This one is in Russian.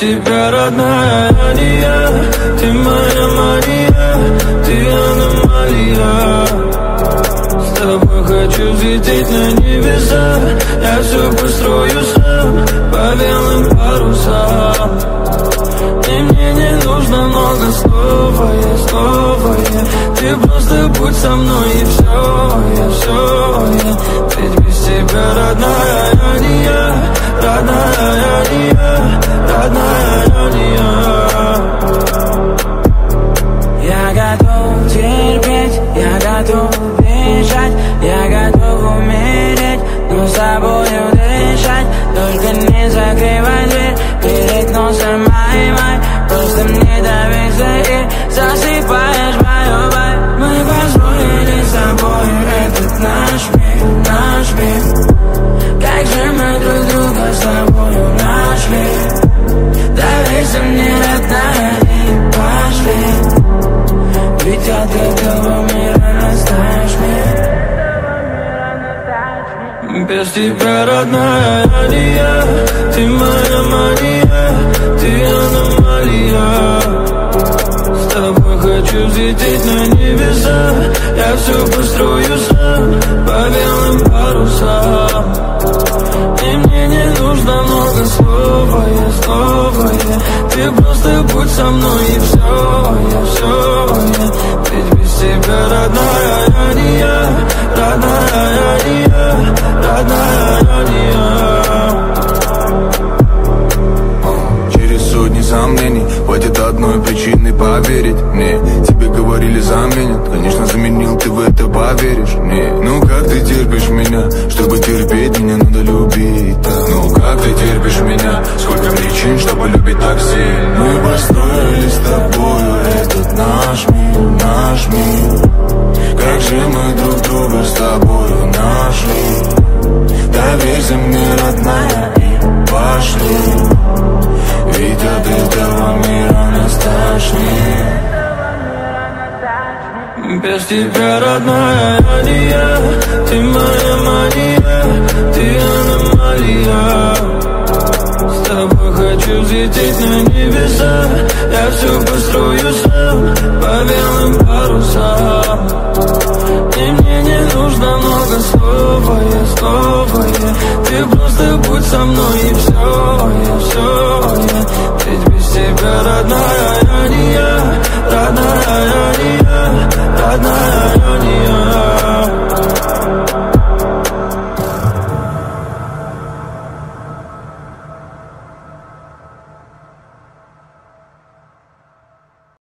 Тебя, родная, я Ты моя Мария, ты аномалия. С тобой хочу взлететь на небеса. Я все построю сам по белым парусам. И мне не нужно много слова, я снова я. Ты просто будь со мной и все, я все я. Ведь без тебя, родная, я готов бежать Я готов умереть, но с тобою дышать Только не закрывай дверь перед носом май май Просто мне доверься и засыпаешь боль Мы позволили с тобой этот наш мир, наш мир Как же мы друг друга с тобою нашли Доверься мне, родная, и пошли Ведь этого Без тебя, родная, я не я Ты моя Мария, ты аномалия. С тобой хочу взлететь на небеса. Я все построю сам по белым парусам. И мне не нужно много слова, я снова я. Ты просто будь со мной и все, я все я. Ведь без тебя, родная, я Родная, я не я Через сотни сомнений Хватит одной причины поверить. Мне Тебе говорили заменят. Конечно заменил, ты в это поверишь. Мне Ну как ты терпишь меня Чтобы терпеть меня надо любить так. Ну как ты терпишь меня Сколько причин, чтобы любить так сильно? Мы построили с тобою этот наш мир, наш мир. Как же мы друг друга с тобою нашли Доверься мне, родная, пошли. Ведь от этого мира нас тошнит Без тебя, родная, я не я Ты моя Мария, ты аномалия. С тобой хочу взлететь на небеса. Я все построю сам по белым парусам. И мне не нужно много слова, я я Ты просто будь со мной и все, я все